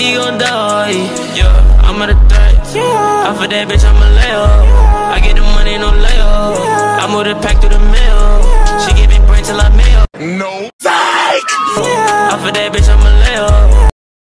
he gon' die. Yeah, I'm at a threat. Yeah. Off of that bitch, I'ma lay. Yeah. I get the money, no lay. Yeah. I move the pack through the mail. She give me brain till I mail. No. Psych! Off of that bitch, I'ma